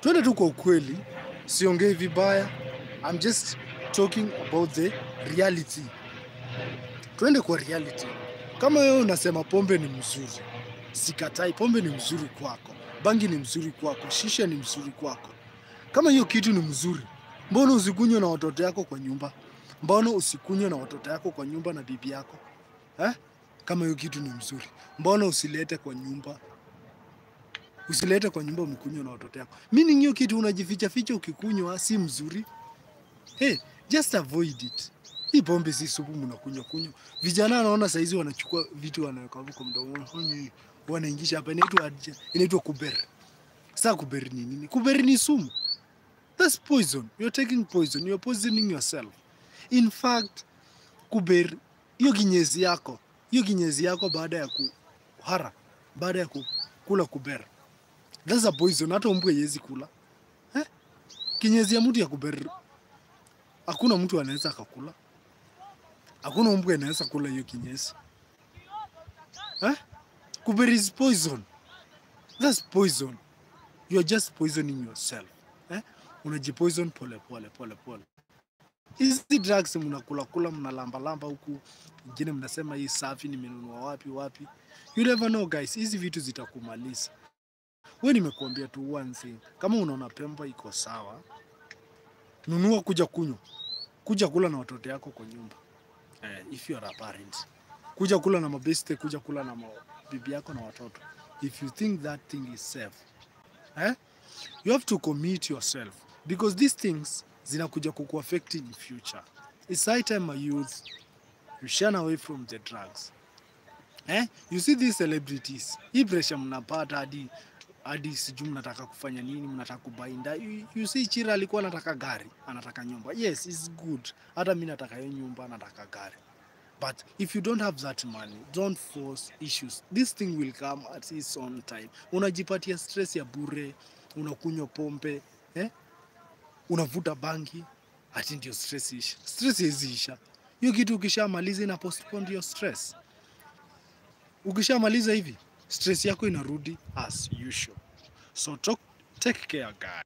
twende tu kwa ukweli, siongei vibaya. I'm just talking about the reality. Twende kwa reality. Kama wewe unasema pombe ni mzuri, sikatai, pombe ni mzuri kwako, bangi ni mzuri kwako, shisha ni mzuri kwako. Kama hiyo kitu ni mzuri, mbona usikunywe na watoto yako kwa nyumba? Mbona usikunywe na watoto yako kwa nyumba na bibi yako eh? Kama hiyo kitu ni mzuri, mbona usilete kwa nyumba usilete kwa nyumba umekunywa na watoto yako. Meaning hiyo kitu unajificha ficha ukikunywa si mzuri. Hey, just avoid it. Hii pombe si supu mnakunywa kunywa. Vijana naona saizi wanachukua vitu wanaweka huko mdomoni. Wanaingisha hapa inaitwa inaitwa kuberi. Sasa kuberi ni nini? Kuberi ni sumu. That's poison. You're taking poison. You're poisoning yourself. In fact, kuberi hiyo kinyezi yako, hiyo kinyezi yako baada ya kuhara, baada ya kukula kuber. That's a poison. Hata mbwa haiwezi kula. Eh? Kinyezi ya mtu ya kuber hakuna mtu anaweza akakula. Hakuna mbwa anaweza kula hiyo kinyezi Eh? Kuber is poison. That's poison. You are just poisoning yourself. Eh? Unajipoison pole pole pole pole. Hizi drugs mnakula kula mnalamba lamba huku, ingine mnasema hii safi nimenunua wapi wapi. You never know guys, hizi vitu zitakumaliza. Wewe nimekuambia tu one thing, kama unaona pemba iko sawa, nunua kuja kunywa, kuja kula na watoto yako kwa nyumba. Eh, if you are a parent, kuja kula na mabeste, kuja kula na bibi yako na watoto. If you think that thing is safe, eh? You have to commit yourself because these things zinakuja kukuaffect in future. It's high time my youth you shun away from the drugs. Eh? You see these celebrities, hii pressure mnapata hadi hadi sijui mnataka kufanya nini, mnataka kubainda. You, see Chira alikuwa anataka gari, anataka nyumba. Yes, it's good. Hata mimi nataka hiyo nyumba, nataka gari. But if you don't have that money, don't force issues. This thing will come at its own time. Unajipatia stress ya bure, unakunywa pombe, eh? Unavuta bangi, ati ndio stress isha. Stress haiwezi isha. Hiyo kitu ukishamaliza ina postpone your stress. Ukishamaliza hivi, stress yako inarudi as usual. So talk, take care guys.